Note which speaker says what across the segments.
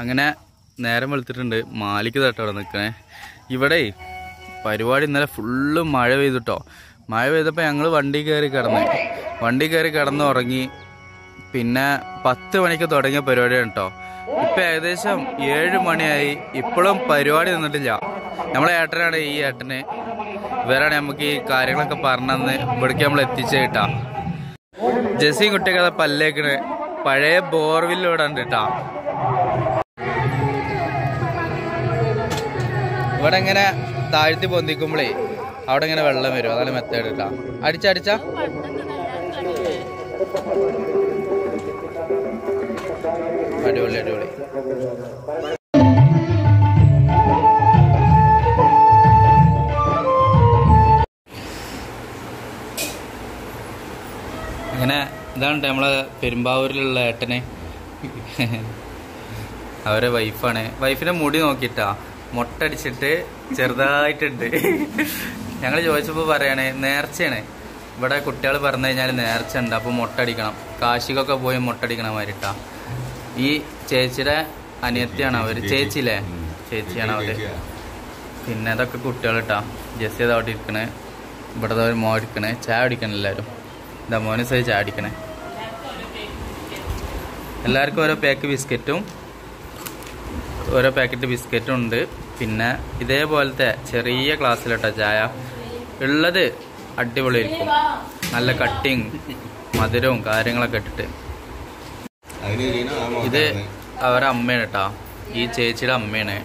Speaker 1: അങ്ങനെ നേരം വെളുത്തിട്ടുണ്ട്. മാലിക്ക് തട്ട അവിടെ നിൽക്കണേ. ഇവിടെ പരിപാടി ഇന്നലെ ഫുള്ള് മഴ പെയ്തിട്ടോ. മഴ പെയ്തപ്പോൾ ഞങ്ങൾ വണ്ടി കയറി കിടന്ന്. വണ്ടി കയറി കിടന്ന് ഉറങ്ങി പിന്നെ പത്ത് മണിക്ക് തുടങ്ങിയ പരിപാടിയാണ് കേട്ടോ. ഇപ്പം ഏകദേശം ഏഴ് മണിയായി. ഇപ്പോഴും പരിപാടി നിന്നിട്ടില്ല. നമ്മളെ ഏട്ടനാണ് ഈ ഏട്ടന്. ഇവരാണ് നമുക്ക് ഈ കാര്യങ്ങളൊക്കെ പറഞ്ഞന്ന് ഇവിടേക്ക് നമ്മൾ എത്തിച്ചേട്ടാ കുട്ടിയൊക്കെ കുട്ടികളെ പല്ലേക്കണ്. പഴയ ബോർവില്ലോടാണ് കേട്ടാ. ഇവിടെ ഇങ്ങനെ താഴ്ത്തി പൊന്തിക്കുമ്പോഴേ അവിടെ ഇങ്ങനെ വെള്ളം വരും. അതാണ് മെത്തേഡ് ഇട്ടാ അടിച്ചടിച്ച അടിപൊളി അടിപൊളി. അങ്ങനെ ഇതാണ് നമ്മളെ പെരുമ്പാവൂരിലുള്ള ഏട്ടനെ. അവരെ വൈഫാണ് വൈഫിനെ മുടി നോക്കിട്ടാ. മൊട്ടടിച്ചിട്ട് ചെറുതായിട്ടുണ്ട്. ഞങ്ങൾ ചോദിച്ചപ്പോൾ പറയണേ നേർച്ചയാണ്. ഇവിടെ കുട്ടികൾ പറഞ്ഞു കഴിഞ്ഞാൽ നേർച്ച ഉണ്ട് അപ്പോൾ മുട്ടടിക്കണം. കാശികൊക്കെ പോയി മുട്ടടിക്കണ മാതിരിട്ടാ ഈ ചേച്ചിയുടെ അനിയത്തിയാണ് അവർ ചേച്ചിയില്ലേ? ചേച്ചിയാണ് അവർ. പിന്നെ അതൊക്കെ കുട്ടികൾ കേട്ടാ ജസ്സി ചെയ്ത് അവിടെ ഇരിക്കണേ. ഇവിടെ ഒരു മോ ഇരിക്കണേ. ചായ അടിക്കണം എല്ലാവരും ഇതാ മോനെ സൈ ചായ അടിക്കണേ എല്ലാവർക്കും ഓരോ പാക്ക് ബിസ്ക്കറ്റും ഓരോ പാക്കറ്റ് ബിസ്ക്കറ്റും ഉണ്ട്. പിന്നെ ഇതേപോലത്തെ ചെറിയ ക്ലാസ്സിലിട്ട ചായ. ഉള്ളത് അടിപൊളിയായിരിക്കും. നല്ല കട്ടിങ് മധുരവും കാര്യങ്ങളൊക്കെ ഇട്ടിട്ട്. ഇത് അവരെ അമ്മയാണ് കേട്ടാ ഈ ചേച്ചിയുടെ അമ്മയാണ്.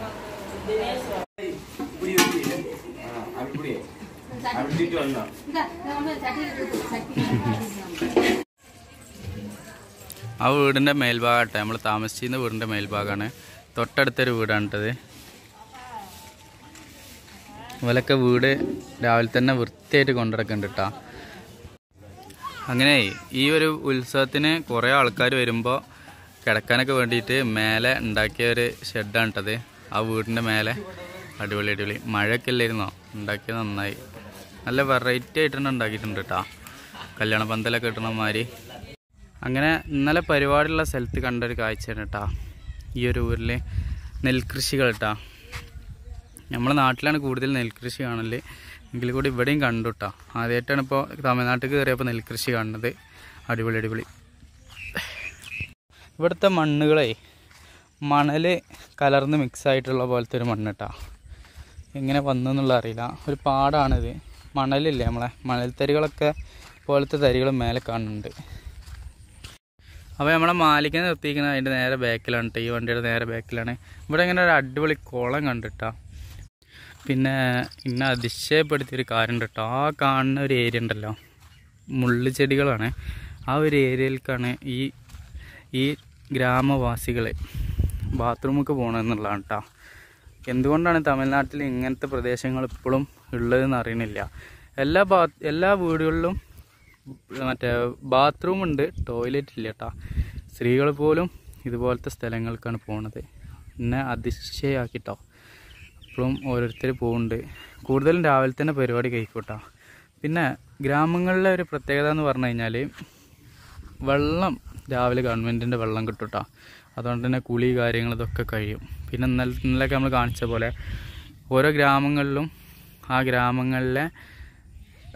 Speaker 1: ആ വീടിന്റെ മേൽഭാഗമാട്ടെ നമ്മൾ താമസിച്ചിരുന്ന വീടിന്റെ മേൽഭാഗമാണ് തൊട്ടടുത്തൊരു വീടാണ് കേട്ടത് ഇവലൊക്കെ വീട് രാവിലെ തന്നെ വൃത്തിയായിട്ട് കൊണ്ടുനടക്കുന്നുണ്ട് കേട്ടോ അങ്ങനെ ഈ ഒരു ഉത്സവത്തിന് കുറേ ആൾക്കാർ വരുമ്പോൾ കിടക്കാനൊക്കെ വേണ്ടിയിട്ട് മേലെ ഉണ്ടാക്കിയ ഒരു ഷെഡാണ് കേട്ടത് ആ വീടിന്റെ മേലെ അടിപൊളി അടിപൊളി. മഴയൊക്കെ ഇല്ലായിരുന്നോ? ഉണ്ടാക്കിയത് നന്നായി. നല്ല വെറൈറ്റി ആയിട്ടാണ് ഉണ്ടാക്കിയിട്ടുണ്ട് കേട്ടോ കല്യാണ പന്തലൊക്കെ കിട്ടണ മാതിരി. അങ്ങനെ ഇന്നലെ പരിപാടിയുള്ള സ്ഥലത്ത് കണ്ടൊരു കാഴ്ചയാണ് കേട്ടോ. ഈ ഒരു ഊരിൽ നെൽകൃഷികൾ കേട്ടോ നമ്മളെ നാട്ടിലാണ് കൂടുതൽ നെൽകൃഷി കാണൽ. എങ്കിൽ കൂടി ഇവിടെയും കണ്ടു കേട്ടോ ആദ്യമായിട്ടാണ് ഇപ്പോൾ തമിഴ്നാട്ടിൽ കയറിയപ്പോൾ നെൽകൃഷി കാണുന്നത്. അടിപൊളി അടിപൊളി. ഇവിടുത്തെ മണ്ണുകളെ മണൽ കലർന്ന് മിക്സ് ആയിട്ടുള്ള പോലത്തെ ഒരു മണ്ണ് കേട്ടോ എങ്ങനെ വന്നു എന്നുള്ള അറിയില്ല. ഒരു പാടാണിത്. മണലില്ലേ നമ്മളെ? മണൽത്തരികളൊക്കെ പോലത്തെ തരികൾ മേലെ കാണുന്നുണ്ട്. അപ്പോൾ നമ്മളെ മാലിക്കനെ നിർത്തിയിരിക്കുന്നത് അതിന്റെ നേരെ ബാക്കിലാണ്. ഈ വണ്ടിയുടെ നേരെ ബാക്കിലാണ് ഇവിടെ ഇങ്ങനെ ഒരു അടിപൊളി കുളം കണ്ടിട്ടാ. പിന്നെ ഇന്നെ അതിശയപ്പെടുത്തിയൊരു കാര്യം കേട്ടോ ആ കാണുന്ന ഒരു ഏരിയ ഉണ്ടല്ലോ. മുള്ളു ചെടികളാണ് ആ ഒരു ഏരിയയിലേക്കാണ് ഈ ഈ ഗ്രാമവാസികൾ ബാത്റൂമൊക്കെ പോകണമെന്നുള്ളതാണ് കേട്ടോ എന്തുകൊണ്ടാണ് തമിഴ്നാട്ടിൽ ഇങ്ങനത്തെ പ്രദേശങ്ങൾ ഇപ്പോഴും ഉള്ളതെന്ന് അറിയണില്ല. എല്ലാ എല്ലാ വീടുകളിലും മറ്റേ ബാത്റൂം ഉണ്ട്. ടോയ്ലറ്റ് ഇല്ല കേട്ടോ സ്ത്രീകൾ പോലും ഇതുപോലത്തെ സ്ഥലങ്ങൾക്കാണ് പോണത്. എന്നെ അതിശയാക്കിട്ടോ. ഇപ്പോഴും ഓരോരുത്തർ പോകുന്നുണ്ട് കൂടുതലും രാവിലെ തന്നെ പരിപാടി കഴിക്കൂട്ടോ. പിന്നെ ഗ്രാമങ്ങളിലെ ഒരു പ്രത്യേകത എന്ന് പറഞ്ഞു കഴിഞ്ഞാൽ വെള്ളം രാവിലെ ഗവൺമെന്റിന്റെ വെള്ളം കിട്ടൂട്ടോ. കേട്ടോ അതുകൊണ്ട് തന്നെ കുളി കാര്യങ്ങൾ ഇതൊക്കെ കഴിയും. പിന്നെ ഇന്നലെ ഇന്നലെയൊക്കെ നമ്മൾ കാണിച്ച പോലെ ഓരോ ഗ്രാമങ്ങളിലും ആ ഗ്രാമങ്ങളിലെ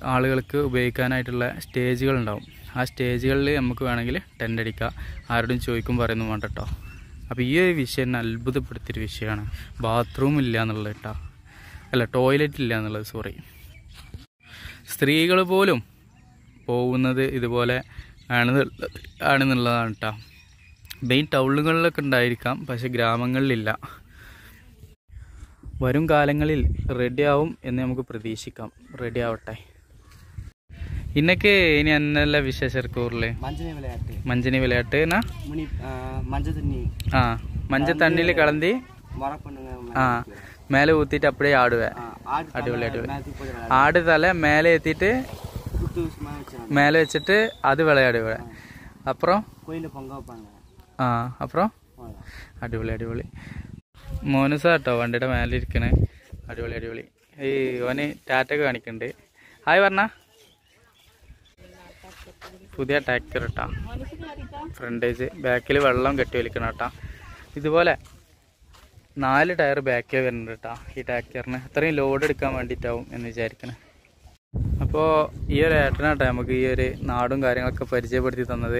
Speaker 1: ആളുകൾക്ക് ഉപയോഗിക്കാനായിട്ടുള്ള സ്റ്റേജുകൾ ഉണ്ടാവും ആ സ്റ്റേജുകളിൽ നമുക്ക് വേണമെങ്കിൽ ടെന്റ് അടിക്കുക ആരോടും ചോദിക്കും പറയുന്നു വേണ്ട കേട്ടോ അപ്പോൾ ഈ ഒരു വിഷയം എന്നെ അത്ഭുതപ്പെടുത്തിയൊരു വിഷയമാണ്. ബാത്റൂം ഇല്ല എന്നുള്ളത് കേട്ടോ അല്ല ടോയ്ലറ്റ് ഇല്ല എന്നുള്ളത് സോറി സ്ത്രീകൾ പോലും പോകുന്നത് ഇതുപോലെ ആണെന്നുള്ളത് ആണെന്നുള്ളതാണ് കേട്ടോ മെയിൻ ടൗണുകളിലൊക്കെ ഉണ്ടായിരിക്കാം പക്ഷെ ഗ്രാമങ്ങളിലില്ല. വരും കാലങ്ങളിൽ റെഡിയാവും എന്ന് നമുക്ക് പ്രതീക്ഷിക്കാം. റെഡി ആവട്ടെ. இன்னைக்கு இனி என்னெல்லாம் விசேஷம் இருக்கு ஊர்ல
Speaker 2: மஞ்சள் விளையாட்டு
Speaker 1: மஞ்சனி விளையாட்டுனா
Speaker 2: முனி ஆ, மஞ்சள் தண்ணி
Speaker 1: ஆ மஞ்சள் தண்ணியில் கலந்து
Speaker 2: மரம் பண்ணுங்க
Speaker 1: ஆ மேலே ஊற்றிட்டு அப்படியே ஆடுவேன்
Speaker 2: ஆடு
Speaker 1: அடிப்பொலி,
Speaker 2: தலை
Speaker 1: அடிப்பொலி.
Speaker 2: மேலத்துக்கு போய் விளையாடு.
Speaker 1: ஆடு தலை மேலே ஏற்றிட்டு
Speaker 2: குத்து சும்மா வச்சாங்க
Speaker 1: மேலே வச்சுட்டு அது விளையாடுவேன் அப்புறம்
Speaker 2: கோயிலில் பொங்க வைப்பாங்க
Speaker 1: ആ അപ്പുറം
Speaker 2: அவ்வளவுதான்.
Speaker 1: അടിപൊളി അടിപൊളി മോനുസാ കേട്ടോ വണ്ടിയുടെ മേലെ ഇരിക്കണേ അടിപൊളി അടിപൊളി ഈ ഓന് ടാറ്റൊക്കെ കാണിക്കുന്നുണ്ട് ഹായ് പറഞ്ഞ പുതിയ ടാക്ടർ ഇട്ടാ. ഫ്രണ്ടേജ് ബാക്കിൽ വെള്ളം കെട്ടി വലിക്കണം കേട്ടാ. ഇതുപോലെ നാല് ടയർ ബാക്കിൽ വരുന്നുണ്ട് കേട്ടോ ഈ ടാക്ടറിന് അത്രയും ലോഡ് എടുക്കാൻ വേണ്ടിയിട്ടാവും എന്ന് വിചാരിക്കണേ. അപ്പോൾ ഈ ഒരു ഏട്ടനാട്ടോ നമുക്ക് ഈ ഒരു നാടും കാര്യങ്ങളൊക്കെ പരിചയപ്പെടുത്തി തന്നത്.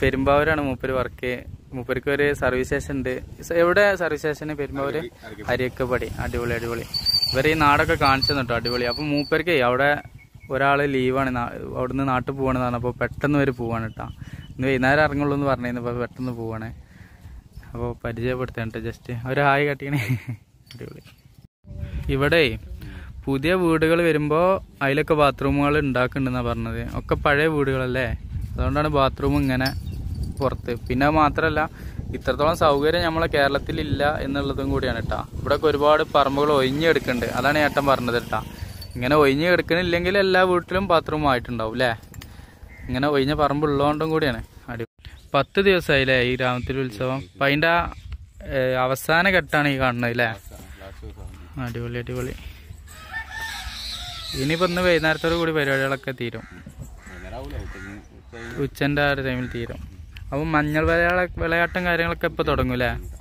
Speaker 1: പെരുമ്പാവൂരാണ് മൂപ്പര് വർക്ക് മൂപ്പർക്ക് ഒരു സർവീസ് സ്റ്റേഷൻ ഉണ്ട്. എവിടെ സർവീസ് സ്റ്റേഷൻ പെരുമ്പാവൂര്? അരിയക്കപ്പടി. അടിപൊളി അടിപൊളി. ഇവർ ഈ നാടൊക്കെ കാണിച്ചു തന്നിട്ടോ അടിപൊളി. അപ്പം മൂപ്പർക്ക് അവിടെ ഒരാൾ ലീവാണ് അവിടുന്ന് നാട്ടിൽ പോവാണെന്ന് പറഞ്ഞപ്പോൾ പെട്ടെന്ന് വരെ പോവാണ് കേട്ടോ ഇന്ന് വൈകുന്നേരം ഇറങ്ങുള്ളൂ എന്ന് പറഞ്ഞിരുന്നു അപ്പോൾ പെട്ടെന്ന് പോവാണ്. അപ്പോൾ പരിചയപ്പെടുത്താൻ ജസ്റ്റ് ഒരു ഹായ് കാട്ടിക്കണേ. അടിപൊളി. ഇവിടെ പുതിയ വീടുകൾ വരുമ്പോൾ അതിലൊക്കെ ബാത്റൂമുകൾ ഉണ്ടാക്കുന്നുണ്ടെന്നാണ് പറഞ്ഞത്. ഒക്കെ പഴയ വീടുകളല്ലേ? അതുകൊണ്ടാണ് ബാത്റൂം ഇങ്ങനെ പുറത്ത്. പിന്നെ മാത്രമല്ല ഇത്രത്തോളം സൗകര്യം നമ്മളെ കേരളത്തിലില്ല എന്നുള്ളതും കൂടിയാണ് കേട്ടോ ഇവിടെയൊക്കെ ഒരുപാട് പറമ്പുകൾ ഒഴിഞ്ഞെടുക്കുന്നുണ്ട്. അതാണ് ഏട്ടൻ പറഞ്ഞത് കേട്ടോ ഇങ്ങനെ ഒഴിഞ്ഞ് കിടക്കണില്ലെങ്കിൽ എല്ലാ വീട്ടിലും ബാത്റൂം ആയിട്ടുണ്ടാവും അല്ലേ ഇങ്ങനെ ഒഴിഞ്ഞ പറമ്പ് ഉള്ളതുകൊണ്ടും കൂടിയാണ്. അടി പത്ത് ദിവസമായില്ലേ ഈ ഗ്രാമത്തിലെ ഉത്സവം? അപ്പം അതിന്റെ അവസാന ഘട്ടമാണ് ഈ കാണുന്നത് അല്ലേ അടിപൊളി അടിപൊളി. ഇനിയിപ്പോൾ ഇന്ന് വൈകുന്നേരത്തോടു കൂടി പരിപാടികളൊക്കെ തീരും. ഉച്ചന്റെ ആ ഒരു ടൈമിൽ തീരും. അപ്പോൾ മഞ്ഞൾ വിളയാള വിളയാട്ടം കാര്യങ്ങളൊക്കെ ഇപ്പോൾ തുടങ്ങും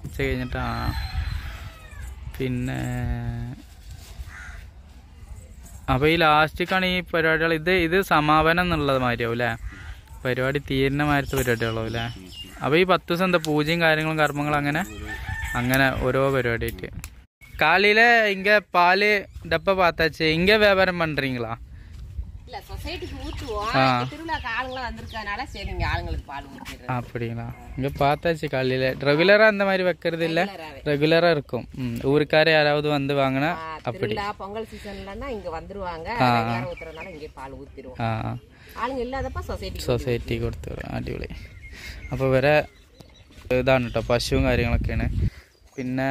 Speaker 1: ഉച്ച കഴിഞ്ഞിട്ട് ആ. പിന്നെ അപ്പൊ ഈ ലാസ്റ്റിക്കാണ് ഈ പരിപാടികൾ ഇത് ഇത് സമാപനം എന്നുള്ളത് മാതിരിയാവും അല്ലേ പരിപാടി തീരുന്ന മാരത്തെ പരിപാടികളാവും അല്ലേ അപ്പൊ ഈ പത്ത് ദിവസം എന്താ പൂജയും കാര്യങ്ങളും കർമ്മങ്ങളും അങ്ങനെ അങ്ങനെ ഓരോ പരിപാടിയായിട്ട് காலையில இங்க பால் டப்பா பார்த்தாச்சு இங்க வியாபாரம் பண்றீங்களா
Speaker 3: இல்ல சொசைட்டிக்கு ஊத்துவோம்
Speaker 1: ஆ.
Speaker 3: இங்க திருவிழாக்கு ஆளுங்களாம் வந்திருக்கனால சரி இங்க ஆளுங்களுக்கு பால் ஊத்திடுறோம்
Speaker 1: அப்படிங்களா இங்க பார்த்தாச்சு காலையில ரெகுலரா அந்த மாதிரி வைக்கிறது இல்ல
Speaker 3: ரெகுலராவே.
Speaker 1: ரெகுலரா இருக்கும் ம், ஊருக்கார யாராவது வந்து வாங்கினா
Speaker 3: ஆ,
Speaker 1: அப்படி
Speaker 3: திருவிழா பொங்கல் சீசன்லன்னா இங்க வந்துருவாங்க
Speaker 1: ஆ.
Speaker 3: ரெகுலரா ஊத்துறதுனால இங்கே பால் ஊத்திடுவோம்
Speaker 1: ആ
Speaker 3: ஆளுங்க இல்லாதப்ப சொசைட்டி
Speaker 1: സൊസൈറ്റി കൊടുത്തു വിടാം. അടിപൊളി അപ്പോൾ ഇവരെ ഇതാണ് കേട്ടോ പശുവും കാര്യങ്ങളൊക്കെയാണ് പിന്നെ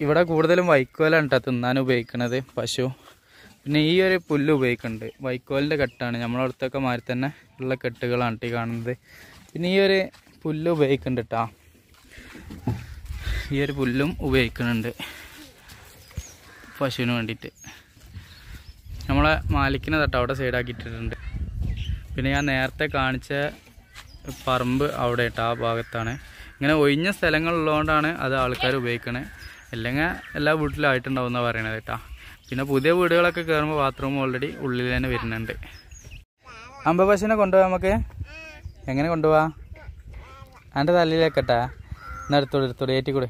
Speaker 1: ഇവിടെ കൂടുതലും വൈക്കോലാണ് കേട്ടോ തിന്നാൻ ഉപയോഗിക്കുന്നത് പശു പിന്നെ ഈ ഒരു പുല്ല് ഉപയോഗിക്കുന്നുണ്ട് വൈക്കോലിന്റെ കെട്ടാണ്. നമ്മളടുത്തൊക്കെ മാതിരി തന്നെ ഉള്ള കെട്ടുകളാണ് ഈ കാണുന്നത്. പിന്നെ ഈ ഒരു പുല്ല് ഉപയോഗിക്കുന്നുണ്ട് കേട്ടോ ഈ ഒരു പുല്ലും ഉപയോഗിക്കുന്നുണ്ട് പശുവിന് വേണ്ടിയിട്ട്. നമ്മളെ മാലിക്കിനെ തട്ടോ അവിടെ സൈഡാക്കിയിട്ടിട്ടുണ്ട് പിന്നെ ഞാൻ നേരത്തെ കാണിച്ച പറമ്പ് അവിടെ ഇട്ട് ആ ഭാഗത്താണ്. ഇങ്ങനെ ഒഴിഞ്ഞ സ്ഥലങ്ങളുള്ളതുകൊണ്ടാണ് അത് ആൾക്കാർ ഉപയോഗിക്കണേ. അല്ലെങ്കിൽ എല്ലാ വീട്ടിലും ആയിട്ടുണ്ടാവും എന്നാണ് പറയണത് കേട്ടാ പിന്നെ പുതിയ വീടുകളൊക്കെ കയറുമ്പോൾ ബാത്റൂം ഓൾറെഡി ഉള്ളിൽ തന്നെ വരുന്നുണ്ട്. അമ്പ പശുവിനെ കൊണ്ടുപോകാം നമുക്ക്? എങ്ങനെ കൊണ്ടുപോവാ? എന്റെ തലയിലേക്കട്ടാ. എന്നാ എടുത്തോളൂ ഏറ്റിക്കൂടെ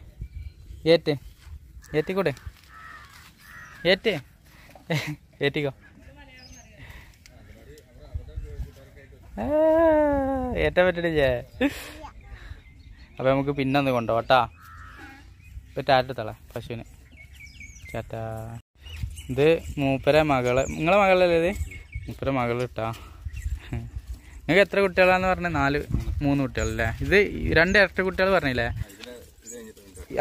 Speaker 1: ഏറ്റ് ഏറ്റിക്കൂടെ ഏറ്റ്. ഏറ്റിക്കോ. ഏറ്റ ഏറ്റാൻ പറ്റണില്ലേ? അപ്പം നമുക്ക് പിന്നെ ഒന്ന് കൊണ്ടുപോകട്ടാ ഇപ്പം ടാറ്റ ടാറ്റത്തള പശുവിന്. ടാറ്റ ഇത് മൂപ്പര മകൾ. നിങ്ങളെ മകളല്ലേ ഇത്? മൂപ്പര മകൾ ഇട്ടാ നിങ്ങൾക്ക് എത്ര കുട്ടികളാന്ന് പറഞ്ഞത് നാല് മൂന്ന് കുട്ടികളല്ലേ? ഇത് രണ്ട് ഇരട്ട കുട്ടികൾ പറഞ്ഞില്ലേ?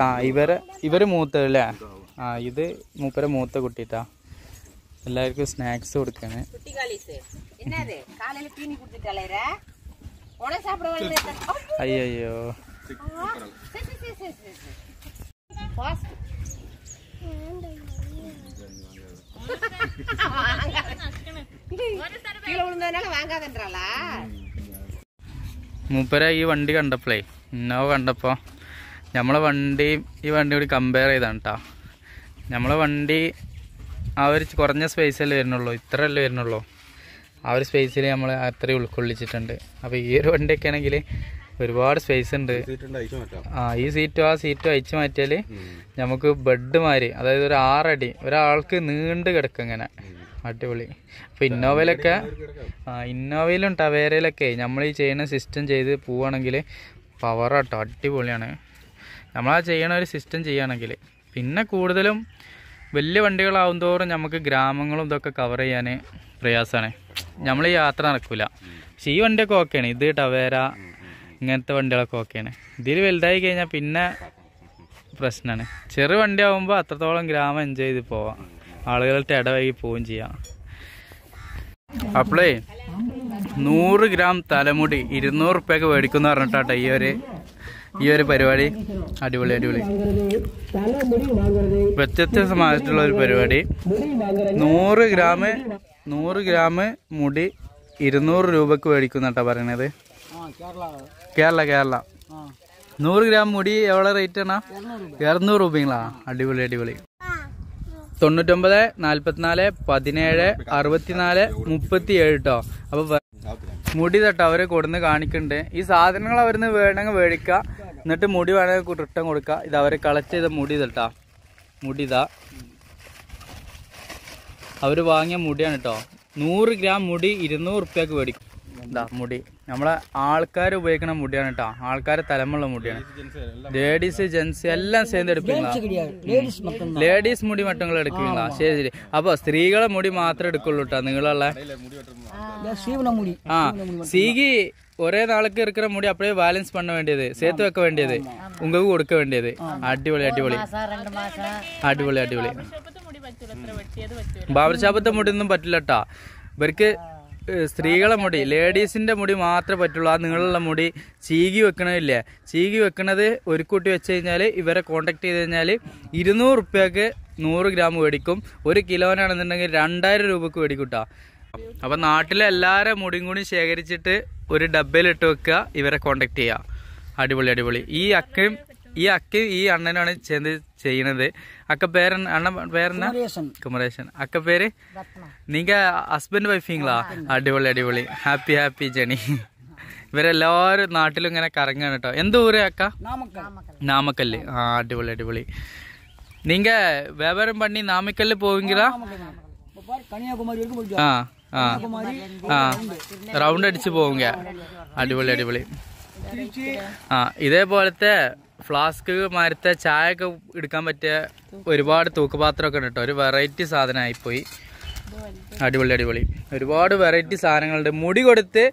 Speaker 1: ആ ഇവരെ ഇവർ മൂത്തല്ലേ ആ ഇത് മൂപ്പര മൂത്ത കുട്ടിട്ടാ. എല്ലാവർക്കും സ്നാക്സ് കൊടുക്കണേ അയ്യോ മൂപ്പര ഈ വണ്ടി കണ്ടപ്പോളേ ഇന്നോ കണ്ടപ്പോൾ നമ്മളെ വണ്ടി ഈ വണ്ടി കൂടി കമ്പയർ ചെയ്താണ് കേട്ടോ നമ്മളെ വണ്ടി ആ ഒരു കുറഞ്ഞ സ്പേസല്ലേ വരുന്നുള്ളൂ ഇത്രയല്ലേ വരുന്നുള്ളൂ. ആ ഒരു സ്പേസിൽ നമ്മൾ അത്രയും ഉൾക്കൊള്ളിച്ചിട്ടുണ്ട്. അപ്പോൾ ഈ ഒരു വണ്ടിയൊക്കെ ആണെങ്കിൽ ഒരുപാട് സ്പേസ് ഉണ്ട്. ആ ഈ സീറ്റും ആ സീറ്റും അയച്ചു മാറ്റിയാൽ നമുക്ക് ബെഡ് മാതിരി അതായത് ഒരു ആറടി ഒരാൾക്ക് നീണ്ട് കിടക്കും ഇങ്ങനെ. അടിപൊളി. അപ്പൊ ഇന്നോവയിലൊക്കെ ആ ഇന്നോവയിലും ടവേരയിലൊക്കെ നമ്മൾ ഈ ചെയ്യുന്ന സിസ്റ്റം ചെയ്ത് പോവുകയാണെങ്കിൽ പവറാട്ടോ അടിപൊളിയാണ്. നമ്മളാ ചെയ്യണ ഒരു സിസ്റ്റം ചെയ്യുകയാണെങ്കിൽ പിന്നെ കൂടുതലും വലിയ വണ്ടികളാവും തോറും നമുക്ക് ഗ്രാമങ്ങളും ഇതൊക്കെ കവർ ചെയ്യാൻ പ്രയാസമാണ് നമ്മൾ ഈ യാത്ര നടക്കില്ല പക്ഷേ ഈ വണ്ടിയൊക്കെ ഓക്കെയാണ് ഇത് ടവേര ഇങ്ങനത്തെ വണ്ടികളൊക്കെ ഓക്കെയാണ്. ഇതിൽ വലുതായി കഴിഞ്ഞാൽ പിന്നെ പ്രശ്നമാണ് ചെറു വണ്ടി ആകുമ്പോൾ അത്രത്തോളം ഗ്രാമം എൻജോയ് ചെയ്ത് പോവാം. ആളുകളുടെ ഇടവഴി പോവുകയും ചെയ്യാം. അപ്പോളേ നൂറ് ഗ്രാം തലമുടി ഇരുന്നൂറ് റുപ്യക്ക് മേടിക്കുന്ന പറഞ്ഞിട്ടാട്ടോ ഈ ഒരു ഈ ഒരു പരിപാടി. അടിപൊളി അടിപൊളി. വ്യത്യസ്തമായിട്ടുള്ള ഒരു പരിപാടി. നൂറ് ഗ്രാം നൂറ് ഗ്രാം മുടി ഇരുന്നൂറ് രൂപക്ക് മേടിക്കുന്നാട്ടാ പറയണത്. കേരള കേരള. നൂറ് ഗ്രാം മുടി എവിടെ റേറ്റ് ആണ്? ഇരുന്നൂറ് രൂപങ്ങളാ അടിപൊളി അടിപൊളി. തൊണ്ണൂറ്റൊമ്പത് നാല്പത്തിനാല് പതിനേഴ് അറുപത്തിനാല് മുപ്പത്തി ഏഴ് കേട്ടോ അപ്പൊ മുടി തട്ടോ അവരെ കൊടുന്ന് കാണിക്കുന്നുണ്ട് ഈ സാധനങ്ങൾ അവരിന്ന് വേണമെങ്കിൽ മേടിക്കുക എന്നിട്ട് മുടി വേണമെങ്കിൽ റിട്ടേൺ കൊടുക്കുക ഇത് അവർ കളക്ട് ചെയ്ത മുടി തട്ടാ മുടി ഇതാ. അവർ വാങ്ങിയ മുടിയാണ് കേട്ടോ നൂറ് ഗ്രാം മുടി ഇരുന്നൂറ് റുപ്യക്ക് മേടിക്കും മുടി. നമ്മളെ ആൾക്കാർ ഉപയോഗിക്കുന്ന മുടിയാണ് കേട്ടോ ആൾക്കാരെ തലമുള്ള മുടിയാണ്. ലേഡീസ് ജെൻസ് എല്ലാം ചേർന്ന് എടുപ്പില്ല ലേഡീസ് മുടി മട്ടങ്ങൾ എടുക്കുന്നില്ല ശരി ശരി. അപ്പൊ സ്ത്രീകളെ മുടി മാത്രമേ എടുക്കുള്ളൂ കേട്ടോ നിങ്ങളുള്ള ആ സീകി ഒരേ നാളേക്ക് இருக்கிற മുടി അപ്പഴേ ബാലൻസ് പണ്ണ வேண்டியது സേത്ത് വെക്ക வேண்டியது உங்களுக்கு കൊടുക്ക வேண்டியது അടിപൊളി അടിപൊളി. അടിപൊളി അടിപൊളി. ബാബർ ഷാപ്പത്തെ മുടി ഒന്നും പറ്റില്ല കേട്ടാ ഇവർക്ക് സ്ത്രീകളെ മുടി ലേഡീസിന്റെ മുടി മാത്രമേ പറ്റുള്ളൂ. ആ നിങ്ങളുള്ള മുടി ചീകി വെക്കണില്ല ചീകി വെക്കണത് ഒരു കൂട്ടി വെച്ച് കഴിഞ്ഞാൽ ഇവരെ കോണ്ടാക്ട് ചെയ്ത് കഴിഞ്ഞാൽ ഇരുന്നൂറ് റുപ്യക്ക് നൂറ് ഗ്രാം മേടിക്കും. ഒരു കിലോനാണെന്നുണ്ടെങ്കിൽ രണ്ടായിരം രൂപക്ക് മേടിക്കൂട്ടാ. അപ്പം നാട്ടിലെ എല്ലാരെ മുടിയും കൂടി ശേഖരിച്ചിട്ട് ഒരു ഡബ്ബയിലിട്ട് വെക്കുക ഇവരെ കോണ്ടാക്ട് ചെയ്യുക. അടിപൊളി അടിപൊളി. ഈ അക്കയും ഈ അക്കയും ഈ അണ്ണനാണ് ചെയ്ത് ചെയ്യണത് അക്ക പേര് അണ്ണ പേരെന്നാ കുമരേശൻ അക്ക പേര് നീങ്ക ഹസ്ബൻഡ് വൈഫിങ്ങളാ അടിപൊളി അടിപൊളി ഹാപ്പി ഹാപ്പി ജണി ഇവരെല്ലാവരും നാട്ടിലും ഇങ്ങനെ കറങ്ങാണ് കേട്ടോ എന്ത് ഊര് അക്ക നാമക്കല്ല് ആ അടിപൊളി അടിപൊളി நீங்க வியாபாரம் பண்ணி நாமக்கல்ல போவீங்களா
Speaker 2: கன்னியாகுமரி வரைக்கும் போயிட்டு
Speaker 1: ആ ആ ആ റൗണ്ട് അടിച്ച് പോവുക അടിപൊളി അടിപൊളി ആ ഇതേപോലത്തെ ഫ്ലാസ്ക് മരത്തെ ചായ ഒക്കെ എടുക്കാൻ പറ്റിയ ഒരുപാട് തൂക്കുപാത്രമൊക്കെ ഉണ്ട് ഒരു വെറൈറ്റി സാധനമായി പോയി അടിപൊളി അടിപൊളി. ഒരുപാട് വെറൈറ്റി സാധനങ്ങളുണ്ട്. മുടി കൊടുത്ത്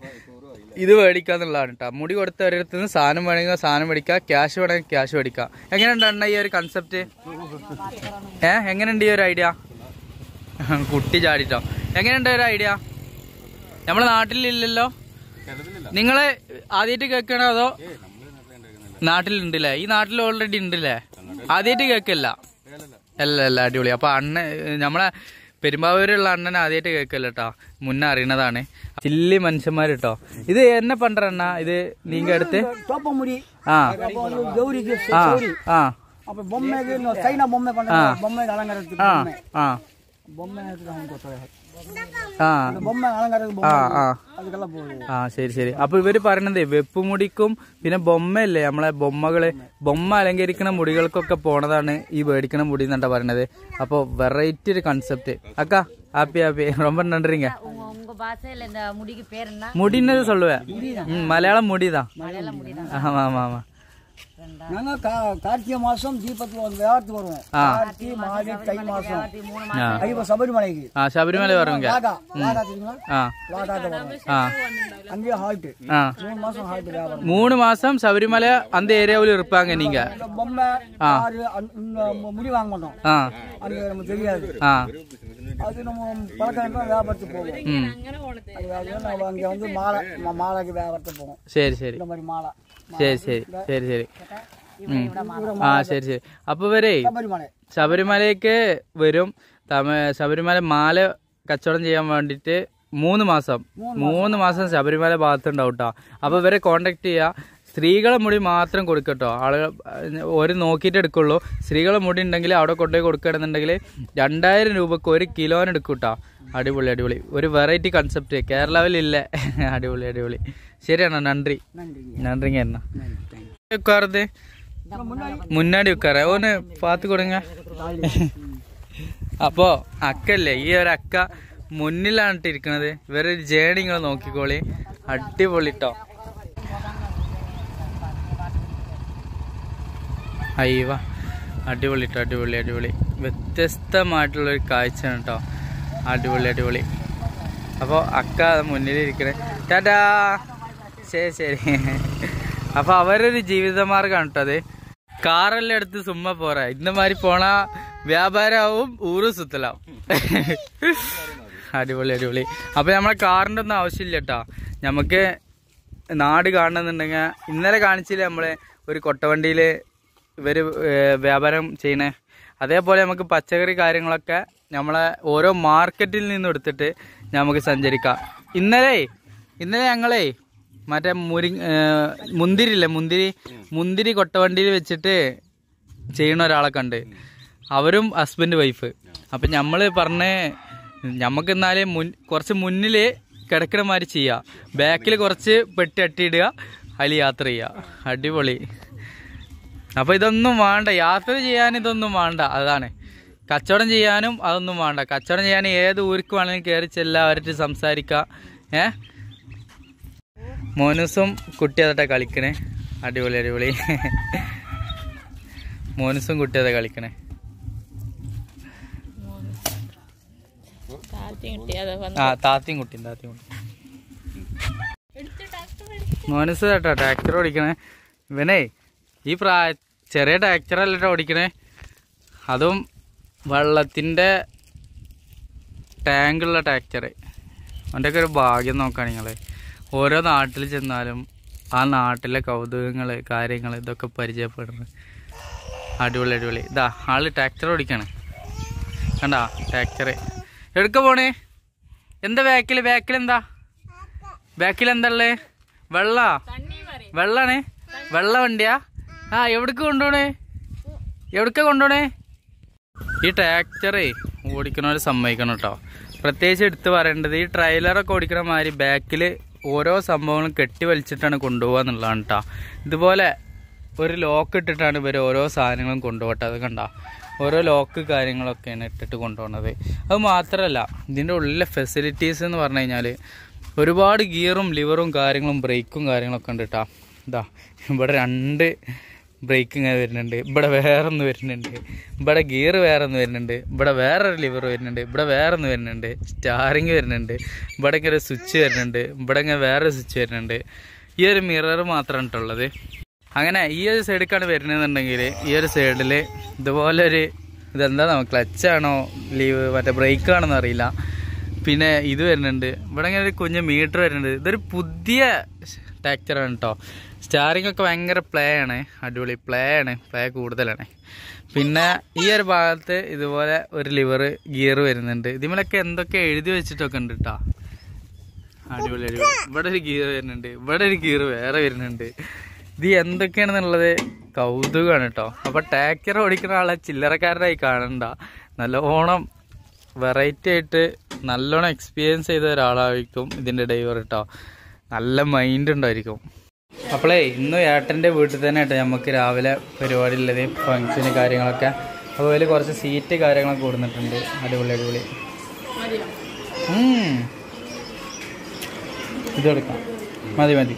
Speaker 1: ഇത് മേടിക്കാന്നുള്ളതാണ് കേട്ടോ. മുടി കൊടുത്ത് ഒരിടത്ത് നിന്ന് സാധനം വേണമെങ്കിൽ സാധനം മേടിക്കാം. ക്യാഷ് വേണമെങ്കിൽ ക്യാഷ് മേടിക്കാം. എങ്ങനെയുണ്ട് അണ്ണ ഈ ഒരു കൺസെപ്റ്റ് ഏ എങ്ങനെയുണ്ട് ഈ ഒരു ഐഡിയ കുട്ടി ചാടിട്ടോ. എങ്ങനെയുണ്ട് ഒരു ഐഡിയ നമ്മളെ നാട്ടിലില്ലല്ലോ? നിങ്ങളെ ആദ്യമായിട്ട് കേൾക്കണോ അതോ നാട്ടിലുണ്ടല്ലേ? ഈ നാട്ടിൽ ഓൾറെഡി ഉണ്ടല്ലേ? ആദ്യമായിട്ട് കേക്കല്ല അല്ല അല്ല അടിപൊളി. അപ്പൊ അണ്ണൻ നമ്മളെ പെരുമ്പാവൂരുള്ള അണ്ണൻ ആദ്യമായിട്ട് കേക്കല്ല കേട്ടോ മുന്നേ അറിയണതാണ്. ചില്ലി മനുഷ്യന്മാർ കേട്ടോ ഇത് എന്നെ പണ്ടറണ്ണ ഇത് നീങ്ക
Speaker 2: എടുത്ത്?
Speaker 1: ആ. ആ ആ. ആ. ആ ആ
Speaker 2: இந்த பொம்மை அலங்காரத்துக்கு
Speaker 1: ആ
Speaker 2: பொம்மை
Speaker 1: ആ
Speaker 2: அதுக்கெல்லாம் போகுது
Speaker 1: ആ ശരി ശരി അപ്പൊ ഇവര് പറയണത് വെപ്പുമുടിക്കും പിന്നെ ബൊമ്മയല്ലേ നമ്മളെ ബൊമ്മകള് ബൊമ്മ അലങ്കരിക്കുന്ന മുടികൾക്കൊക്കെ പോണതാണ് ഈ മേടിക്കണ മുടി എന്നാ പറയണത് അപ്പൊ വെറൈറ്റി ഒരു കൺസെപ്റ്റ് അക്ക ഹാപ്പി ഹാപ്പി ரொம்ப நன்றிங்க
Speaker 3: உங்க உங்க பாஷையில இந்த முடிக்கு பேர் என்ன
Speaker 1: முடின்னு சொல்லுவேன் ம், மலையாளம் முடிதான் ஆமா ஆமா ஆமா
Speaker 2: நாங்கள் கா கார்த்திகை மாதம் தீபத்துக்கு வந்து வியாபாரத்துக்கு வருவோம். கார்த்திகை மாதி தை மாதம் சபரிமலைக்கு.
Speaker 1: சபரிமலை வருவாங்க.
Speaker 2: லாகா அங்கேயே ஹால்ட்டு மூணு மாசம் ஹால்ட்டு
Speaker 1: மூணு மாதம் சபரிமலை அந்த ஏரியாவில் இருப்பாங்க
Speaker 2: நீங்கள் பொம்மை ஆறு முடி வாங்க மாட்டோம். அது நமக்கு தெரியாது. அது நம்ம பழக்கம் வியாபாரத்துக்கு போவோம் அது அங்கே வந்து மாலை மாலைக்கு வியாபாரத்துக்கு போவோம்.
Speaker 1: சரி சரி.
Speaker 2: இந்த மாதிரி மாலை.
Speaker 1: ശരി ശരി ശരി ശരി. ആ ശരി ശരി. അപ്പൊ വരേ ശബരിമലയ്ക്ക് വരും. ശബരിമല മാല കച്ചവടം ചെയ്യാൻ വേണ്ടിട്ട് മൂന്ന് മാസം. മൂന്ന് മാസം. ശബരിമല ഭാഗത്തുണ്ടാവും കേട്ടോ അപ്പൊ ഇവരെ കോണ്ടാക്ട് ചെയ്യുക സ്ത്രീകളെ മുടി മാത്രം കൊടുക്കട്ടോ. ആളുകൾ ഒരു നോക്കിയിട്ട് എടുക്കുള്ളൂ. സ്ത്രീകളെ മുടി ഉണ്ടെങ്കിൽ അവിടെ കൊണ്ടുപോയി കൊടുക്കണമെന്നുണ്ടെങ്കിൽ രണ്ടായിരം രൂപക്ക് ഒരു കിലോന് എടുക്കൂട്ടോ അടിപൊളി അടിപൊളി. ഒരു വെറൈറ്റി കൺസെപ്റ്റ് കേരളവിലില്ല? അടിപൊളി അടിപൊളി. ശരിയാണോ നന്ദി. നന്ദി. ഉക്കാറത് മുന്നാടി ഉക്കാറ ഓന് പാത്ത് കൊടുങ്ങ. അപ്പോ അക്കല്ലേ ഈ ഒരു അക്ക മുന്നിലാണിട്ടിരിക്കണത് ഇരിക്കണത്. ഇവരെ ജേണി നിങ്ങൾ നോക്കിക്കോളി. അടിപൊളിട്ടോ അയ്യവ അടിപൊളിട്ടോ അടിപൊളി അടിപൊളി. വ്യത്യസ്തമായിട്ടുള്ളൊരു കാഴ്ചയാണ് കേട്ടോ അടിപൊളി അടിപൊളി. അപ്പോൾ അക്ക മുന്നിലിരിക്കണേ. ടാറ്റാ! ശരി ശരി. അപ്പൊ അവരൊരു ജീവിതമാർഗമാണ് കേട്ടോ അത്. കാറെല്ലാം എടുത്ത് സുമ്മ പോറ ഇന്ന മാതിരി പോണ വ്യാപാരമാവും ഊറ് സുത്തലാവും. അടിപൊളി അടിപൊളി. അപ്പൊ നമ്മളെ കാറിന്റെ ഒന്നും ആവശ്യമില്ല കേട്ടോ. നമുക്ക് നാട് കാണണമെന്നുണ്ടെങ്കിൽ ഇന്നലെ കാണിച്ചില്ല നമ്മളെ ഒരു കൊട്ടവണ്ടിയിൽ ഇവർ വ്യാപാരം ചെയ്യണേ. അതേപോലെ നമുക്ക് പച്ചക്കറി കാര്യങ്ങളൊക്കെ നമ്മളെ ഓരോ മാർക്കറ്റിൽ നിന്ന് എടുത്തിട്ട് നമുക്ക് സഞ്ചരിക്കാം. ഇന്നലെ ഇന്നലെ ഞങ്ങളേ മറ്റേ മുരി മുന്തിരില്ലേ മുന്തിരി മുന്തിരി കൊട്ടവണ്ടിയിൽ വെച്ചിട്ട് ചെയ്യണ ഒരാളെ കണ്ട്. അവരും ഹസ്ബൻഡ് വൈഫ് അപ്പൊ നമ്മൾ പറഞ്ഞ് ഞമ്മക്ക് എന്നാലേ മുൻ കുറച്ച് മുന്നിൽ കിടക്കണ മാതിരി ചെയ്യുക ബാക്കിൽ കുറച്ച് പെട്ടി അട്ടിയിടുക. അതിൽ യാത്ര ചെയ്യുക അടിപൊളി. അപ്പൊ ഇതൊന്നും വേണ്ട. യാത്ര ചെയ്യാൻ ഇതൊന്നും വേണ്ട. അതാണ്. കച്ചവടം ചെയ്യാനും അതൊന്നും വേണ്ട. കച്ചവടം ചെയ്യാൻ ഏത് ഊർക്ക് വേണമെങ്കിലും കയറി ചെല്ലാം അവരുടെ സംസാരിക്കാം. ഏ? മോനൂസും കുട്ടി അതാ കളിക്കണേ. അടിപൊളി അടിപൊളി. മോനൂസും കുട്ടി അതെ കളിക്കണേ. ആ താത്തിയും കുട്ടിയും താത്തിയും കുട്ടി മോനസ് കേട്ടോ ട്രാക്ടർ ഓടിക്കണേ. ഇവനേ ഈ പ്രായ ചെറിയ ട്രാക്ടർ അല്ലട്ടോ ഓടിക്കണേ. അതും വെള്ളത്തിന്റെ ടാങ്കുള്ള ട്രാക്ടർ അവന്റെയൊക്കെ ഒരു ഭാഗ്യം നോക്കാം നിങ്ങൾ ഓരോ നാട്ടിൽ ചെന്നാലും ആ നാട്ടിലെ കൗതുകങ്ങൾ കാര്യങ്ങൾ ഇതൊക്കെ പരിചയപ്പെടുന്നത്. അടിപൊളി അടിപൊളി. ഇതാ ആൾ ട്രാക്ടർ ഓടിക്കാണ്. കണ്ടാ ട്രാക്ടർ എടുക്ക പോണേ. എന്താ ബാക്കിൽ ബാക്കിൽ എന്താ? ബാക്കിൽ എന്താ ഉള്ളേ? വെള്ള. വെള്ളാണ്. വെള്ള വണ്ടിയാ? ആ എവിടേക്ക് കൊണ്ടുപോണേ? എവിടക്ക കൊണ്ടുപോണേ? ഈ ട്രാക്ടറേ ഓടിക്കണവരെ സമ്മതിക്കണം കേട്ടോ. പ്രത്യേകിച്ച് എടുത്ത് പറയേണ്ടത് ഈ ട്രെയിലറൊക്കെ ഓടിക്കണ മാതിരി ബാക്കിൽ ഓരോ സംഭവങ്ങളും കെട്ടി വലിച്ചിട്ടാണ് കൊണ്ടുപോകുക എന്നുള്ളതാണ് കേട്ടോ ഇതുപോലെ ഒരു ലോക്ക് ഇട്ടിട്ടാണ് ഇവർ ഓരോ സാധനങ്ങളും കൊണ്ടുപോകട്ടെ. അത് കണ്ട? ഓരോ ലോക്ക് കാര്യങ്ങളൊക്കെയാണ് ഇട്ടിട്ട് കൊണ്ടുപോകുന്നത്. അത് മാത്രമല്ല ഇതിന്റെ ഉള്ളിലെ ഫെസിലിറ്റീസ് എന്ന് പറഞ്ഞു കഴിഞ്ഞാൽ ഒരുപാട് ഗിയറും ലിവറും കാര്യങ്ങളും ബ്രേക്കും കാര്യങ്ങളൊക്കെ ഉണ്ട് കേട്ടോ ഇതാ ഇവിടെ രണ്ട് ബ്രേക്ക് ഇങ്ങനെ വരുന്നുണ്ട്. ഇവിടെ വേറെ ഒന്ന് വരുന്നുണ്ട്. ഇവിടെ ഗിയർ വേറെ ഒന്ന് വരുന്നുണ്ട്. ഇവിടെ വേറൊരു ലിവർ വരുന്നുണ്ട്. ഇവിടെ വേറെ ഒന്ന് വരുന്നുണ്ട്. സ്റ്റാറിങ് വരുന്നുണ്ട്. ഇവിടെ ഇങ്ങനെ സ്വിച്ച് വരുന്നുണ്ട്. ഇവിടെ ഇങ്ങനെ വേറെ സ്വിച്ച് വരുന്നുണ്ട്. ഈ ഒരു മിറർ മാത്രമാണ് കേട്ടുള്ളത് അങ്ങനെ ഈ ഒരു സൈഡിലേക്കാണ് വരുന്നതെന്നുണ്ടെങ്കിൽ ഈ ഒരു സൈഡിൽ ഇതുപോലെ ഒരു ഇതെന്താ ക്ലച്ചാണോ ലീവ് മറ്റേ ബ്രേക്കാണെന്ന് അറിയില്ല. പിന്നെ ഇത് വരുന്നുണ്ട്. ഇവിടെ ഇങ്ങനെ ഒരു കുഞ്ഞ് മീറ്റർ വരുന്നുണ്ട്. ഇതൊരു പുതിയ ട്രാക്ടറാണ് കേട്ടോ സ്റ്റാറിംഗ് ഒക്കെ ഭയങ്കര പ്ലേ ആണ്. അടിപൊളി പ്ലേ ആണ്. പ്ലേ കൂടുതലാണ്. പിന്നെ ഈ ഒരു ഭാഗത്ത് ഇതുപോലെ ഒരു ലിവർ ഗിയർ വരുന്നുണ്ട്. ഇതിമേലൊക്കെ എന്തൊക്കെ എഴുതി വെച്ചിട്ടൊക്കെ ഉണ്ട് കേട്ടോ അടിപൊളി അടിപൊളി. ഇവിടെ ഒരു ഗിയർ വരുന്നുണ്ട്. ഇവിടെ ഒരു ഗിയർ വേറെ വരുന്നുണ്ട്. ഇത് എന്തൊക്കെയാണെന്നുള്ളത് കൗതുകമാണ് കേട്ടോ അപ്പൊ ടാക്കർ ഓടിക്കുന്ന ആളെ ചില്ലറക്കാരനായി കാണണ്ട. നല്ലോണം വെറൈറ്റി ആയിട്ട് നല്ലോണം എക്സ്പീരിയൻസ് ചെയ്ത ഒരാളായിരിക്കും ഇതിന്റെ ഡ്രൈവർ കേട്ടോ നല്ല മൈൻഡ് ഉണ്ടായിരിക്കും. അപ്പോളേ ഇന്ന് ഏട്ടന്റെ വീട്ടിൽ തന്നെ ആയിട്ട് നമുക്ക് രാവിലെ പരിപാടി ഉള്ളത് ഫങ്ഷന് കാര്യങ്ങളൊക്കെ. അപ്പോൾ അതിൽ കുറച്ച് സീറ്റ് കാര്യങ്ങളൊക്കെ കൊടുത്തിട്ടുണ്ട്. അടിപൊളി അടിപൊളി. ഇതെടുക്കാം മതി മതി.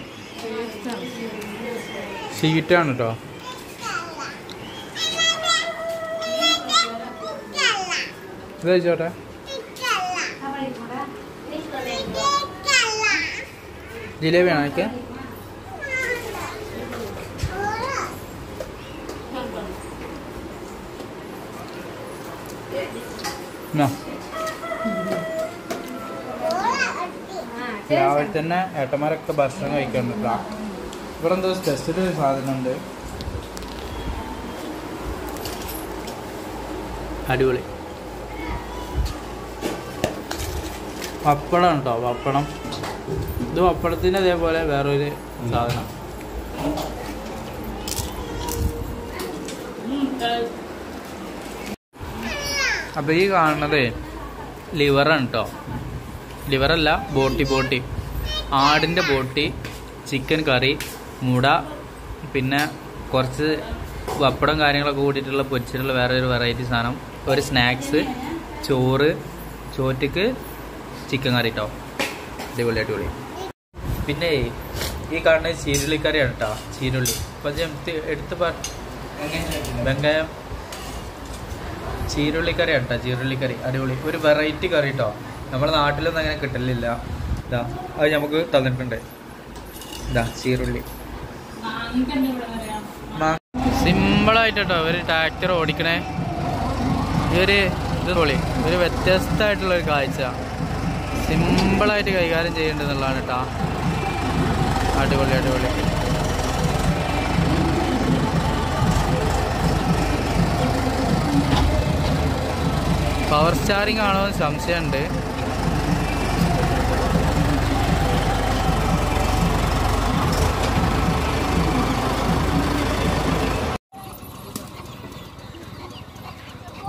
Speaker 1: സീറ്റാണ് കേട്ടോ ഇത് കഴിച്ചോട്ടെ ജിലേബിയാണോ എനിക്ക് രാവിലെ തന്നെ ഏട്ടന്മാരൊക്കെ ഭക്ഷണം കഴിക്കുന്നുണ്ട് ഇവിടെ എന്തോ സ്പെഷ്യൽ ഒരു സാധനമുണ്ട് അടിപൊളി. പപ്പടം കേട്ടോ പപ്പടം ഇത് പപ്പടത്തിന് അതേപോലെ വേറൊരു സാധനം. അപ്പൊ ഈ കാണുന്നത് ലിവറാണ് കേട്ടോ ലിവറല്ല ബോട്ടി ബോട്ടി. ആടിന്റെ ബോട്ടി ചിക്കൻ കറി മുട പിന്നെ കുറച്ച് പപ്പടം കാര്യങ്ങളൊക്കെ കൂട്ടിയിട്ടുള്ള പൊരിച്ചിട്ടുള്ള വേറെ ഒരു വെറൈറ്റി സാധനം. ഒരു സ്നാക്സ് ചോറ് ചോറ്റക്ക് ചിക്കൻ കറി കേട്ടോ അടിപൊളി അടിപൊളി. പിന്നെ ഈ കാണുന്നത് ചീരുള്ളിക്കറിയാണ് കേട്ടോ ചീരുള്ളി. അപ്പം ഇത് എടുത്ത് എടുത്ത് വെങ്കായം. ചീരുള്ളിക്കറി കേട്ടോ ചീരുള്ളിക്കറി. അടിപൊളി. ഒരു വെറൈറ്റി കറി കേട്ടോ നമ്മുടെ നാട്ടിലൊന്നും അങ്ങനെ കിട്ടലില്ല. ഇതാ അത് നമുക്ക് തന്നിട്ടുണ്ട്. ഇതാ ചീരുള്ളി. സിമ്പിളായിട്ട് ഒരു ട്രാക്ടർ ഓടിക്കണേ. ഈ ഇത് പൊളി. ഒരു വ്യത്യസ്തമായിട്ടുള്ള ഒരു കാഴ്ച. സിമ്പിളായിട്ട് കൈകാര്യം ചെയ്യേണ്ടതെന്നുള്ളതാണ് കേട്ടോ അടിപൊളി അടിപൊളി. പവർ സ്റ്റാറിങ് ആണോ എന്ന് സംശയമുണ്ട്.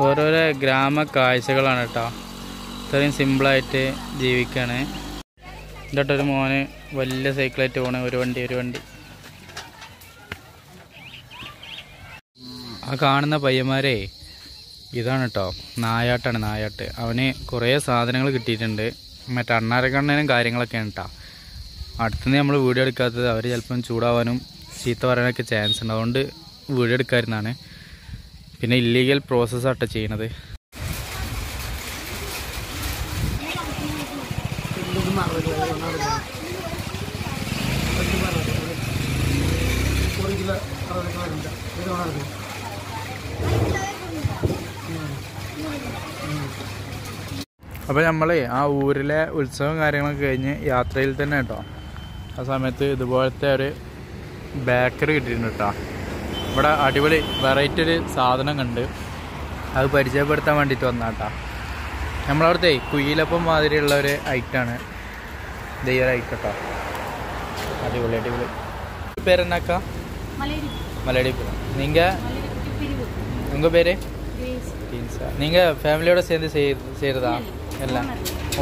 Speaker 1: ഓരോരോ ഗ്രാമ കാഴ്ചകളാണ് കേട്ടോ. ഇത്രയും സിമ്പിളായിട്ട് ജീവിക്കുകയാണ് ഇതോട്ട് ഒരു മോന് വലിയ സൈക്കിളായിട്ട് പോണേ. ഒരു വണ്ടി ഒരു വണ്ടി. ആ കാണുന്ന പയ്യന്മാരെ ഇതാണ് കേട്ടോ നായാട്ടാണ് നായാട്ട്. അവന് കുറേ സാധനങ്ങൾ കിട്ടിയിട്ടുണ്ട്. മറ്റേ അണ്ണാരക്കണ്ണനും കാര്യങ്ങളൊക്കെയാണ് കേട്ടോ അടുത്തുനിന്ന് നമ്മൾ വീഡിയോ എടുക്കാത്തത് അവർ ചിലപ്പം ചൂടാവാനും ചീത്ത പറയാനൊക്കെ ചാൻസ് ഉണ്ട്. അതുകൊണ്ട് വീഡിയോ എടുക്കാമായിരുന്നാണ് പിന്നെ ഇല്ലീഗൽ പ്രോസസ്സാട്ടോ ചെയ്യണത്. അപ്പോൾ നമ്മൾ ആ ഊരിലെ ഉത്സവം കാര്യങ്ങളൊക്കെ കഴിഞ്ഞ് യാത്രയിൽ തന്നെ കേട്ടോ ആ സമയത്ത് ഇതുപോലത്തെ ഒരു ബേക്കറി കിട്ടിയിട്ടുണ്ട് കേട്ടോ ഇവിടെ അടിപൊളി വെറൈറ്റി ഒരു സാധനം കണ്ട് അത് പരിചയപ്പെടുത്താൻ വേണ്ടിയിട്ട് വന്നാ കേട്ടോ നമ്മളവിടുത്തെ കുയിലപ്പം മാതിരിയുള്ള ഒരു ഐറ്റാണ് ഇത് ഈ ഒരു ഐറ്റം കേട്ടോ അടിപൊളി അടിപൊളി പേരെന്നാക്കാ மலையடிப்புறம் நீங்கள் உங்கள் பேர் டீன்ஸா நீங்கள் ஃபேமிலியோட சேர்ந்து செய் செய்கிறதா എല്ലാം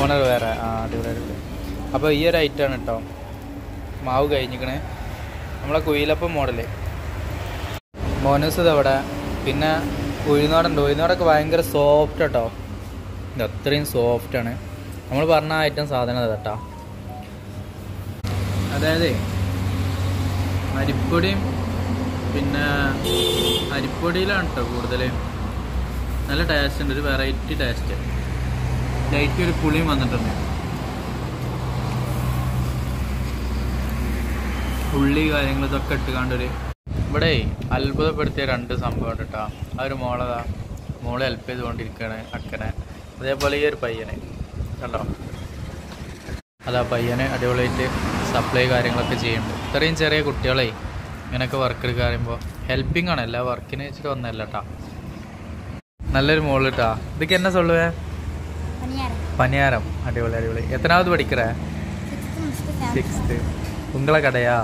Speaker 1: ഓണർ വേറെ. ആ അടിപൊളി അപ്പോൾ ഈ ഒരു ഐറ്റമാണ് കേട്ടോ മാവ് കഴിഞ്ഞിക്കണേ. നമ്മളെ കുയിലപ്പം മോഡൽ മോനസ് ഇതവിടെ പിന്നെ ഉഴുന്നോടുണ്ട് ഉഴുന്നോടൊക്കെ ഭയങ്കര സോഫ്റ്റ് കേട്ടോ ഇത് അത്രയും സോഫ്റ്റാണ് നമ്മൾ പറഞ്ഞ ഐറ്റം സാധനം അത് കേട്ടോ അതായത് അരിപ്പൊടിയും പിന്നെ അരിപ്പൊടിയിലാണ് കേട്ടോ കൂടുതൽ നല്ല ടേസ്റ്റ് ഉണ്ട്. ഒരു വെറൈറ്റി ടേസ്റ്റ് ലൈറ്റ് ഒരു പുളിയും വന്നിട്ടുണ്ട്. ഉള്ളി കാര്യങ്ങൾ ഇതൊക്കെ ഇട്ടുകാണ്ടൊരു ഇവിടെ അത്ഭുതപ്പെടുത്തിയ രണ്ട് സംഭവം ഉണ്ട് കേട്ടോ ആ ഒരു മോളതാ. മോളെ ഹെൽപ്പ് ചെയ്തുകൊണ്ടിരിക്കുകയാണ് അക്കനെ. അതേപോലെ ഈ ഒരു പയ്യനെ. കണ്ടോ? അതാ പയ്യനെ അടിപൊളിയായിട്ട് സപ്ലൈ കാര്യങ്ങളൊക്കെ ചെയ്യുന്നുണ്ട്. ഇത്രയും ചെറിയ കുട്ടികളെ ഇങ്ങനെയൊക്കെ വർക്ക് എടുക്കുക പറയുമ്പോൾ ഹെൽപ്പിംഗ് ആണ്. എല്ലാ വർക്കിനെ വെച്ചിട്ട് വന്നല്ല കേട്ടോ നല്ലൊരു മോൾ കേട്ടാ ഇതൊക്കെ എന്നാ സൊല്ലുവേ പനിയാരം. അടിപൊളി അടിപൊളി. എത്രാമത് പഠിക്കിற സിക്സ്ത് ഉങ്ങളെ കടയാ?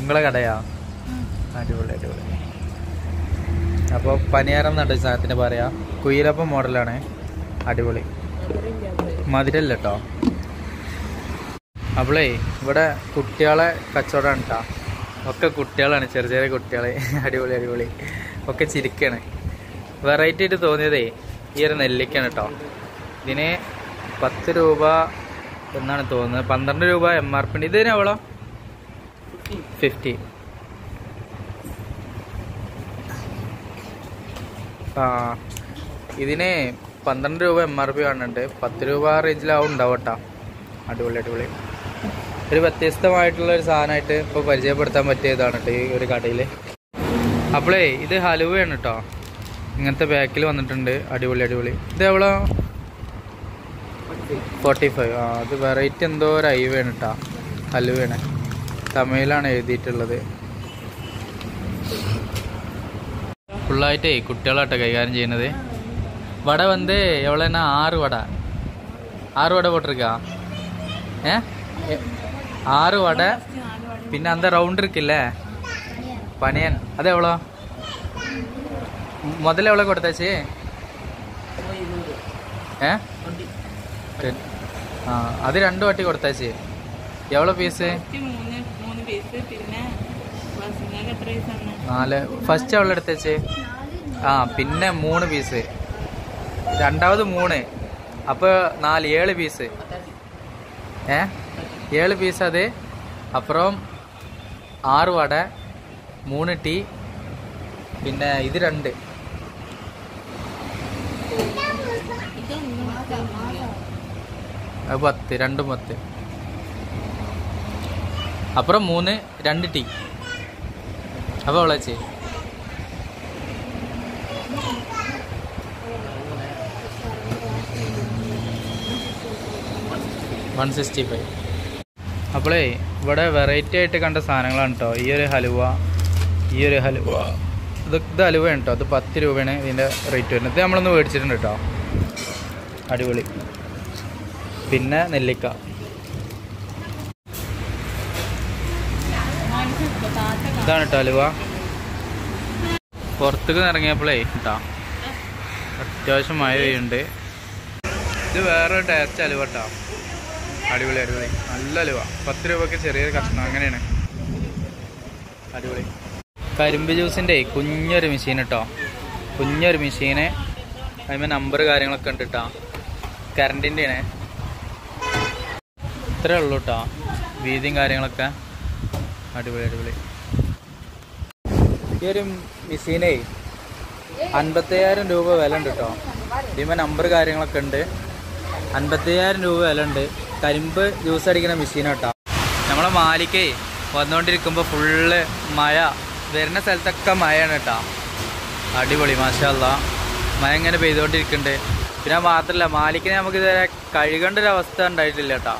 Speaker 1: ഉങ്ങളെ കടയാ? അടിപൊളി അടിപൊളി. അപ്പോൾ പനിയാരം എന്നുണ്ട് സാധനത്തിന് പറയാ കുയിലപ്പം മോഡലാണ്. അടിപൊളി. മധുരല്ല കേട്ടോ അപ്പോളേ ഇവിടെ കുട്ടികളെ കച്ചവടമാണ് കേട്ടോ ഒക്കെ കുട്ടികളാണ് ചെറിയ ചെറിയ കുട്ടികളെ. അടിപൊളി അടിപൊളി. ഒക്കെ ചിരിക്കാണ്. വെറൈറ്റി ആയിട്ട് തോന്നിയതേ ഈ ഒരു നെല്ലിക്കാണ് കേട്ടോ ഇതിന് പത്ത് രൂപ എന്നാണ് തോന്നുന്നത്. പന്ത്രണ്ട് രൂപ എം ആർ പി ഉണ്ട്. ഇതിന് എവളോ? ഫിഫ്റ്റി ആ ഇതിന് പന്ത്രണ്ട് രൂപ എം ആർ പി കാണുന്നുണ്ട്. പത്ത് രൂപ റേഞ്ചിലാവും ഉണ്ടാവും കേട്ടോ അടിപൊളി അടിപൊളി. ഒരു വ്യത്യസ്തമായിട്ടുള്ള ഒരു സാധനമായിട്ട് ഇപ്പോൾ പരിചയപ്പെടുത്താൻ പറ്റിയതാണ് കേട്ടോ ഈ ഒരു കടയിൽ അപ്പോളേ ഇത് ഹലുവയാണ് കേട്ടോ. ഇങ്ങനത്തെ ബാക്കിൽ വന്നിട്ടുണ്ട്. അടിപൊളി അടിപൊളി. ഇത് എവളോ? Forty five. ആ അത് വെറൈറ്റി എന്തോ ഒരു ഐവേണ് കേട്ടോ ഹലുവേണ് തമിഴിലാണ് എഴുതിയിട്ടുള്ളത്. ஃபுல்லாகிட்டே குட்டிகளாட்ட கைகாரம் செய்யினது வடை வந்து எவ்வளோன்னா ஆறு வடை ஆறு வடை போட்டிருக்கா ஏ ஆறு வடை பின்ன அந்த ரவுண்ட் இருக்குல்ல பனியன் அது எவ்வளோ முதல்ல எவ்வளோ கொடுத்தாச்சு ஏ ആ അത് രണ്ടു വട്ടി കൊടുത്താച്ചി എവളെ പീസ് നാല്. ഫസ്റ്റ് എവളെ എടുത്തേച്ചി ആ പിന്നെ മൂന്ന് പീസ് രണ്ടാമത് മൂന്ന്. അപ്പോൾ നാല് ഏഴ് പീസ് ഏ? ഏഴ് പീസ് അത്. അപ്പുറം ആറ് വട മൂന്ന് ടീ പിന്നെ ഇത് രണ്ട്. അത് പത്ത് രണ്ടും പത്ത്. അപ്പുറം മൂന്ന് രണ്ട് ടീ. അപ്പോൾ വിളച്ചേ വൺ സിക്സ്റ്റി ഫൈവ് അപ്പോളേ ഇവിടെ വെറൈറ്റി ആയിട്ട് കണ്ട സാധനങ്ങളാണ് കേട്ടോ ഈയൊരു ഹലുവ ഈയൊരു ഹലുവ. ഇത് ഇത് ഹലുവയാണ് കേട്ടോ അത് പത്ത് രൂപയാണ് ഇതിന്റെ റേറ്റ് വരുന്നത്. ഇത് നമ്മളൊന്ന് മേടിച്ചിട്ടുണ്ട് കേട്ടോ അടിപൊളി. പിന്നെ നെല്ലിക്ക. ഇതാണ് കേട്ടോ അലുവ. പുറത്തേക്ക് ഇറങ്ങിയപ്പോഴേ കേട്ടോ അത്യാവശ്യം മഴ പെയ്യുണ്ട് ഇത് വേറെ ടേസ്റ്റ് അലുവ കേട്ടോ അടിപൊളി അടിപൊളി. നല്ല അലുവ. പത്ത് രൂപയ്ക്ക് ചെറിയൊരു കഷ്ണം അങ്ങനെയാണ്. അടിപൊളി. കരിമ്പ് ജ്യൂസിന്റെ കുഞ്ഞൊരു മെഷീൻ കേട്ടോ കുഞ്ഞൊരു മെഷീന് അതിന്മേ നമ്പർ കാര്യങ്ങളൊക്കെ ഉണ്ട് കേട്ടോ കറണ്ടിന്റെ ആണ് ഇത്രേ ഉള്ളൂ കേട്ടോ വീതിയും കാര്യങ്ങളൊക്കെ. അടിപൊളി അടിപൊളി. ഈ ഒരു മിസീനെ അൻപത്തയ്യായിരം രൂപ വില ഉണ്ട് കേട്ടോ ഇതിമ നമ്പർ കാര്യങ്ങളൊക്കെ ഉണ്ട്. അൻപത്തയ്യായിരം രൂപ വില ഉണ്ട് കരിമ്പ് ജ്യൂസ് അടിക്കുന്ന മെഷീൻ കേട്ടോ നമ്മളെ മാലിക്കേ വന്നുകൊണ്ടിരിക്കുമ്പോൾ ഫുള്ള് മഴ. വരുന്ന സ്ഥലത്തൊക്കെ മഴയാണ് കേട്ടോ അടിപൊളി മാഷല്ല മഴ ഇങ്ങനെ പെയ്തുകൊണ്ടിരിക്കുന്നുണ്ട് പിന്നെ മാത്രമല്ല മാലിക്കിനെ നമുക്ക് ഇതുവരെ കഴുകേണ്ട ഒരു അവസ്ഥ ഉണ്ടായിട്ടില്ല കേട്ടോ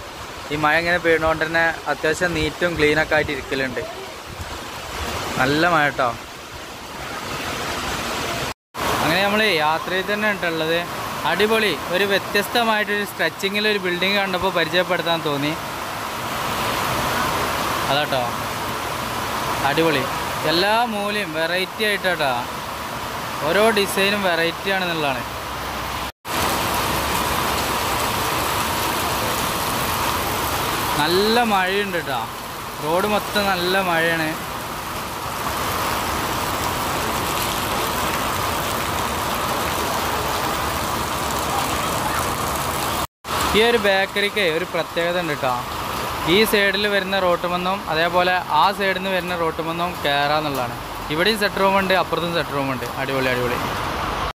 Speaker 1: ഈ മഴ ഇങ്ങനെ പെയ്യണോണ്ട് തന്നെ അത്യാവശ്യം നീറ്റും ക്ലീനൊക്കെ ആയിട്ട് ഇരിക്കലുണ്ട്. നല്ല മഴ കേട്ടോ അങ്ങനെ നമ്മൾ യാത്രയിൽ തന്നെ ഉണ്ടുള്ളത് അടിപൊളി ഒരു വ്യത്യസ്തമായിട്ടൊരു സ്ട്രെച്ചിങ്ങിൽ ഒരു ബിൽഡിംഗ് കണ്ടപ്പോൾ പരിചയപ്പെടുത്താൻ തോന്നി. അതാട്ടോ. അടിപൊളി. എല്ലാ മൂലയും വെറൈറ്റി ആയിട്ടാട്ടോ. ഓരോ ഡിസൈനും വെറൈറ്റി ആണെന്നുള്ളതാണ്. നല്ല മഴയുണ്ട് കേട്ടോ റോഡ് മൊത്തം നല്ല മഴയാണ്. ഈ ഒരു ബേക്കറിക്ക് ഒരു പ്രത്യേകത ഉണ്ട് കേട്ടോ ഈ സൈഡിൽ വരുന്ന റോട്ടുമെന്നും അതേപോലെ ആ സൈഡിൽ നിന്ന് വരുന്ന റോട്ടുമെന്നും കയറാന്നുള്ളതാണ് ഇവിടെയും സെറ്റ് റൂമുണ്ട് അപ്പുറത്തും സെറ്റ് റൂമുണ്ട് അടിപൊളി അടിപൊളി.